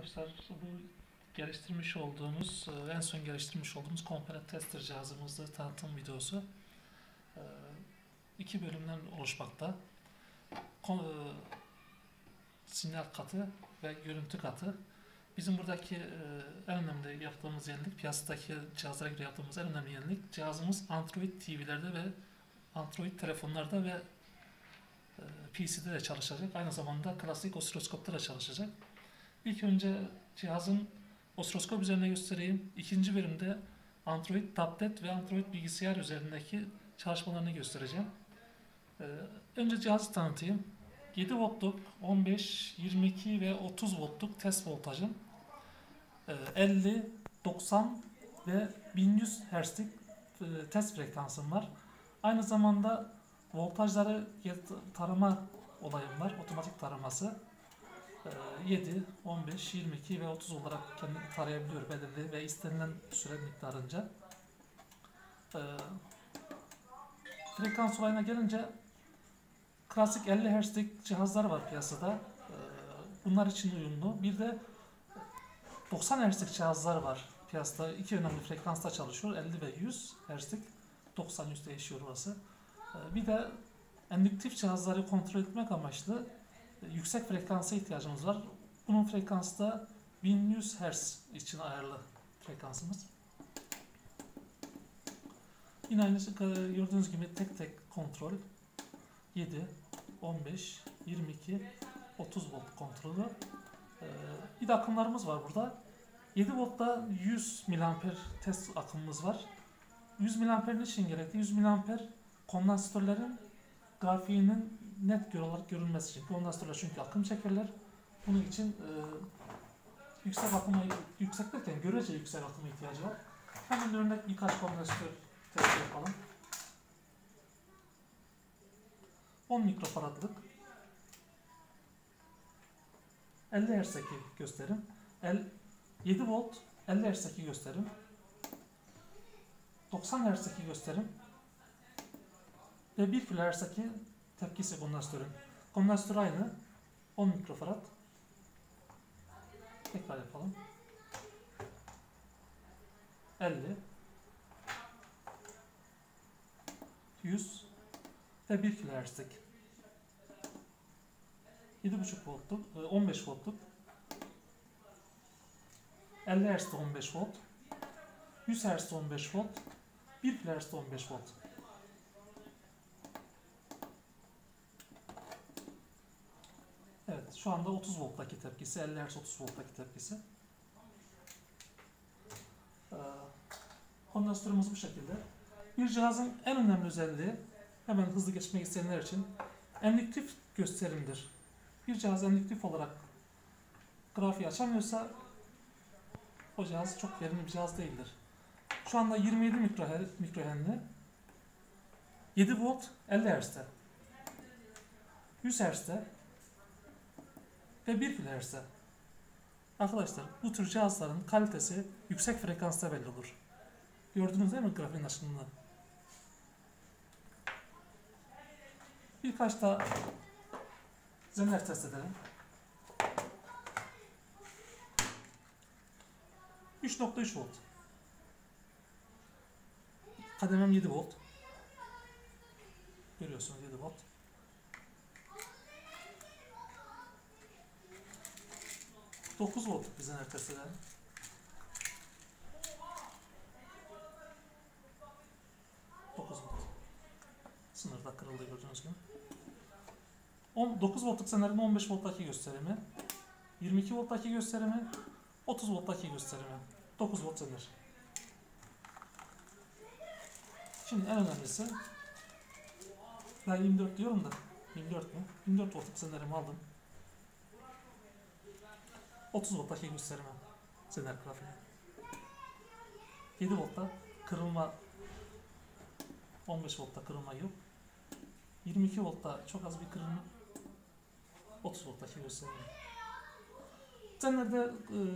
Arkadaşlar bu geliştirmiş olduğumuz, e, en son geliştirmiş olduğumuz Component Tester cihazımızı tanıtım videosu e, iki bölümden oluşmakta. E, Sinyal katı ve görüntü katı. Bizim buradaki en önemli yaptığımız yenilik, piyasadaki cihazlara göre yaptığımız en önemli yenilik, cihazımız Android TV'lerde ve Android telefonlarda ve PC'de de çalışacak. Aynı zamanda klasik osiloskopta da çalışacak. İlk önce cihazın osiloskop üzerine göstereyim. İkinci bölümde Android tablet ve Android bilgisayar üzerindeki çalışmalarını göstereceğim. Ee, önce cihazı tanıtayım. 7 voltluk, 15, 22 ve 30 voltluk test voltajım. Ee, 50, 90 ve 1100 Hz'lik e, test frekansım var. Aynı zamanda voltajları tarama olayım var. Otomatik taraması. Ee, 7, 15, 22 ve 30 olarak kendini tarayabiliyor belirli ve istenilen süre miktarınca. Ee, frekans olayına gelince klasik 50 Hz'lik cihazlar var piyasada. Ee, bunlar için uyumlu. Bir de 90 Hz'lik cihazlar var piyasada. İki önemli frekansta çalışıyor. 50 ve 100 Hz'lik. 90 100 değişiyor orası. Ee, bir de endüktif cihazları kontrol etmek amaçlı yüksek frekansa ihtiyacımız var. Bunun frekansı da 1100 Hz için ayarlı frekansımız. Yine aynı şekilde gördüğünüz gibi tek tek kontrol 7, 15, 22, 30 volt kontrolü. Ee, bir de akımlarımız var burada. 7 voltta 100 mAh test akımımız var. 100 mAh için gerekli? 100 mAh kondansatörlerin grafiğinin net olarak görülmesi için. Kondansatörler çünkü akım çekerler. Bunun için e, yüksek akıma, yüksek derken görece yüksek akıma ihtiyacı var. Hemen örnek birkaç kondansatör test yapalım. 10 mikrofaradlık 50 Hz'deki gösterim. El, 7 volt 50 Hz'deki gösterim. 90 Hz'deki gösterim. Ve 1 kHz'deki tepkisi kondansatörün. Kondansatör aynı. 10 mikrofarad. Tekrar yapalım. 50 100 ve 1 kHz'lik 7.5 voltluk, e, 15 voltluk 50 Hz'de 15 volt 100 Hz'de 15 volt 1 kHz'de 15 volt şu anda 30 volttaki tepkisi, 50 Hz 30 volttaki tepkisi. Ee, kondansatörümüz bu şekilde. Bir cihazın en önemli özelliği, hemen hızlı geçmek isteyenler için, endüktif gösterimdir. Bir cihaz endüktif olarak grafiği açamıyorsa, o cihaz çok verimli bir cihaz değildir. Şu anda 27 mikroher- mikrohenli, 7 volt 50 Hz'de, 100 Hz'de, ve 1 kHz'de. Arkadaşlar bu tür cihazların kalitesi yüksek frekansta belli olur. Gördünüz değil mi grafiğin açılımını? Birkaç da zener test edelim. 3.3 volt. Kademem 7 volt. Görüyorsunuz 7 volt. 9 voltluk bizden ertesi edelim. Dokuz volt. Sınırda kırıldı gördüğünüz gibi. 10, 9 voltluk senerin 15 volttaki gösterimi, 22 volttaki gösterimi, 30 volttaki gösterimi. 9 volt sener. Şimdi en önemlisi ben 24 diyorum da 24 mu? 24 voltluk senerimi aldım. 30 volttaki gösterime zener grafiği. 7 voltta kırılma 15 voltta kırılma yok. 22 voltta çok az bir kırılma 30 volttaki gösterime. Zenlerde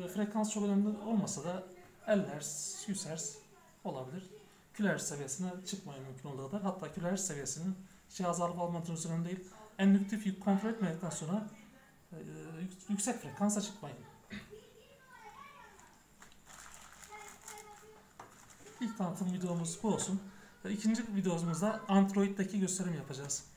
e, frekans çok önemli olmasa da 50 Hz, 100 Hz olabilir. Kilohertz seviyesine çıkmaya mümkün olduğu kadar. Hatta kilohertz seviyesinin cihaz alıp almadığınız önemli değil. Endüktif yük kontrol etmedikten sonra ee, yüksek frekansa çıkmayın. İlk tanıtım videomuz bu olsun. İkinci videomuzda Android'deki gösterim yapacağız.